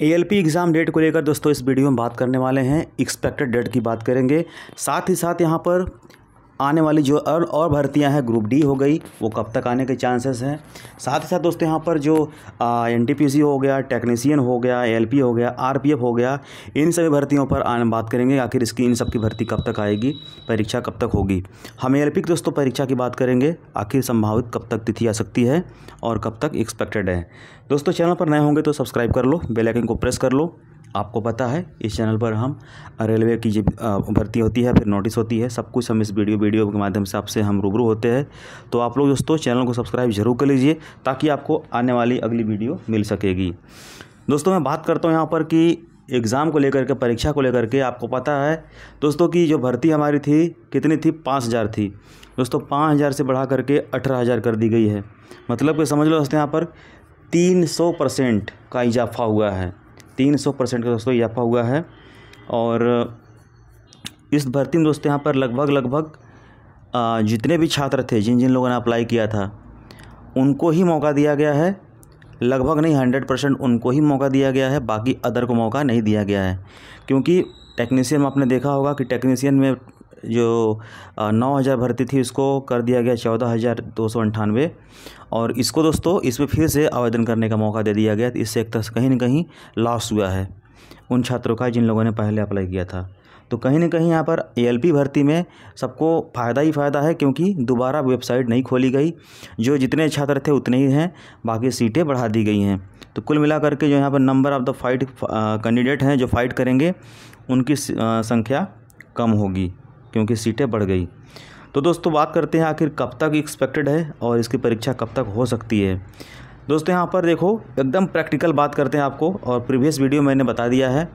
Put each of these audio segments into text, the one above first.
ALP exam date को लेकर दोस्तों इस वीडियो में बात करने वाले हैं एक्सपेक्टेड डेट की बात करेंगे। साथ ही साथ यहाँ पर आने वाली जो और और भर्तियाँ हैं ग्रुप डी हो गई, वो कब तक आने के चांसेस हैं? साथ ही साथ दोस्तों, यहाँ पर जो एनटीपीसी हो गया टेक्नीसियन हो गया एलपी हो गया आरपीएफ हो गया, इन सभी भर्तियों पर आने बात करेंगे आखिर इसकी इन सब की भर्ती कब तक आएगी, परीक्षा कब तक होगी। हम एल दोस्तों परीक्षा की बात करेंगे, आखिर संभावित कब तक तिथि आ सकती है और कब तक एक्सपेक्टेड है। दोस्तों, चैनल पर नए होंगे तो सब्सक्राइब कर लो बेलाइकन को प्रेस कर लो आपको पता है, इस चैनल पर हम रेलवे की जब भर्ती होती है, फिर नोटिस होती है, सब कुछ हम इस वीडियो वीडियो के माध्यम से आपसे हम रूबरू होते हैं। तो आप लोग दोस्तों, चैनल को सब्सक्राइब ज़रूर कर लीजिए, ताकि आपको आने वाली अगली वीडियो मिल सकेगी। दोस्तों, मैं बात करता हूँ यहाँ पर कि एग्ज़ाम को लेकर के, परीक्षा को लेकर के आपको पता है, दोस्तों की जो भर्ती हमारी थी, कितनी थी? पाँच हज़ार थी। दोस्तों, पाँच हज़ार से बढ़ा करके अठारह हज़ार कर दी गई है। मतलब कि समझ लो दोस्तों यहाँ पर तीन सौ परसेंट का इजाफा हुआ है। तीन सौ परसेंट का दोस्तों इजाफा हुआ है। और इस भर्ती में दोस्तों यहाँ पर लगभग लगभग जितने भी छात्र थे, जिन जिन लोगों ने अप्लाई किया था, उनको ही मौका दिया गया है। लगभग नहीं, हंड्रेड परसेंट उनको ही मौका दिया गया है, बाकी अदर को मौका नहीं दिया गया है। क्योंकि टेक्नीशियन में आपने देखा होगा कि टेक्नीशियन में जो नौ हज़ार भर्ती थी, उसको कर दिया गया चौदह हज़ार दो सौ अंठानवे। और इसको दोस्तों, इसमें फिर से आवेदन करने का मौका दे दिया गया। इससे एक तरह से कहीं ना कहीं लॉस हुआ है उन छात्रों का जिन लोगों ने पहले अप्लाई किया था। तो कहीं ना कहीं यहाँ पर ए भर्ती में सबको फ़ायदा ही फ़ायदा है, क्योंकि दोबारा वेबसाइट नहीं खोली गई। जो जितने छात्र थे उतने ही हैं, बाकी सीटें बढ़ा दी गई हैं। तो कुल मिला करके जो यहाँ पर number of the fight candidate हैं, जो फाइट करेंगे, उनकी संख्या कम होगी। क्योंकि सीटें बढ़ गई। तो दोस्तों, बात करते हैं आखिर कब तक एक्सपेक्टेड है और इसकी परीक्षा कब तक हो सकती है। दोस्तों, यहाँ पर देखो, एकदम प्रैक्टिकल बात करते हैं आपको और प्रीवियस वीडियो मैंने बता दिया है।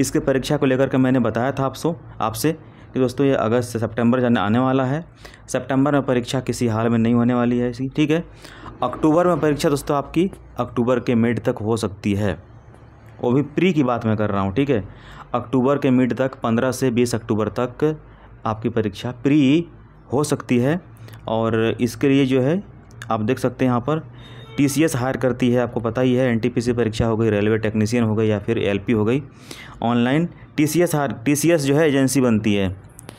इसके परीक्षा को लेकर के मैंने बताया था आपसे आपसे कि दोस्तों, ये अगस्त से सितंबर जाने आने वाला है। सितंबर में परीक्षा किसी हाल में नहीं होने वाली है ऐसी, ठीक है? अक्टूबर में परीक्षा दोस्तों आपकी अक्टूबर के मिड तक हो सकती है। वो भी प्री की बात मैं कर रहा हूँ, ठीक है? अक्टूबर के मिड तक, पंद्रह से बीस अक्टूबर तक आपकी परीक्षा प्री हो सकती है और इसके लिए जो है, आप देख सकते हैं यहाँ पर टी सी एस हायर करती है, आपको पता ही है एन टी पी सी परीक्षा हो गई रेलवे टेक्नीशियन हो गई या फिर एल पी हो गई। Online T C S hire T C S जो है एजेंसी बनती है,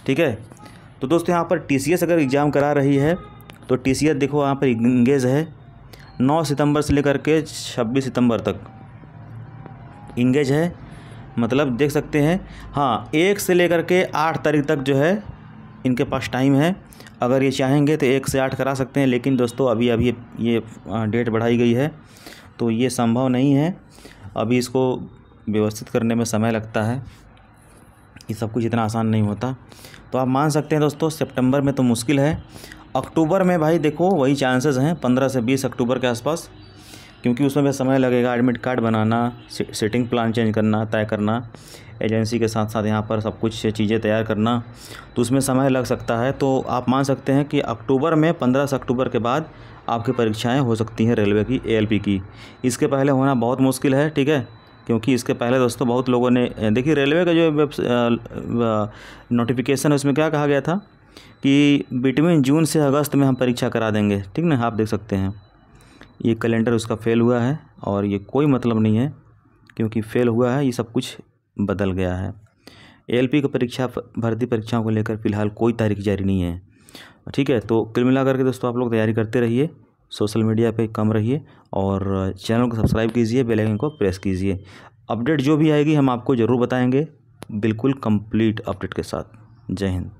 ठीक है? तो दोस्तों यहाँ पर टी सी एस अगर एग्ज़ाम करा रही है तो टी सी एस देखो यहाँ पर इंगेज है, नौ सितंबर से लेकर के छब्बीस सितंबर तक। इंगेज है मतलब देख सकते हैं हाँ एक से लेकर के आठ तारीख तक जो है, इनके पास टाइम है। अगर ये चाहेंगे तो एक से आठ करा सकते हैं, लेकिन दोस्तों, अभी अभी ये डेट बढ़ाई गई है तो ये संभव नहीं है। अभी इसको व्यवस्थित करने में समय लगता है। ये सब कुछ इतना आसान नहीं होता। तो आप मान सकते हैं दोस्तों, सितंबर में तो मुश्किल है। अक्टूबर में भाई देखो, वही चांसेस हैं, पंद्रह से बीस अक्टूबर के आसपास। क्योंकि उसमें भी समय लगेगा एडमिट कार्ड बनाना सिटिंग प्लान चेंज करना, तय करना एजेंसी के साथ साथ यहाँ पर सब कुछ चीज़ें तैयार करना तो उसमें समय लग सकता है। तो आप मान सकते हैं कि अक्टूबर में पंद्रह अक्टूबर के बाद आपकी परीक्षाएँ हो सकती हैं रेलवे की ए की। इसके पहले होना बहुत मुश्किल है, ठीक है? क्योंकि इसके पहले दोस्तों बहुत लोगों ने, देखिए रेलवे का जो नोटिफिकेशन है, उसमें क्या कहा गया था कि बिटवीन जून से अगस्त में हम परीक्षा करा देंगे, ठीक ना? आप देख सकते हैं। ये कैलेंडर उसका फेल हुआ है और ये कोई मतलब नहीं है, क्योंकि फेल हुआ है, ये सब कुछ बदल गया है। एएलपी की परीक्षा, भर्ती परीक्षाओं को लेकर फ़िलहाल कोई तारीख जारी नहीं है। ठीक है तो कुल मिला करके दोस्तों आप लोग तैयारी करते रहिए, सोशल मीडिया पे कम रहिए और चैनल को सब्सक्राइब कीजिए, बेल आइकन को प्रेस कीजिए। अपडेट जो भी आएगी हम आपको ज़रूर बताएँगे, बिल्कुल कंप्लीट अपडेट के साथ। जय हिंद।